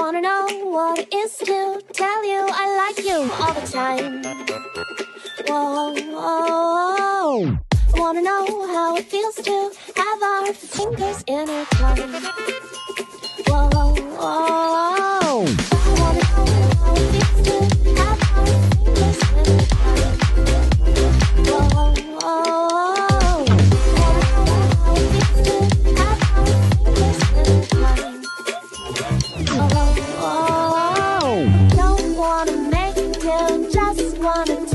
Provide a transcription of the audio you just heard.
wanna know what it is to tell you I like you all the time. Whoa, whoa, whoa. Wanna know how it feels to have our fingers intertwined. Whoa, whoa. Whoa,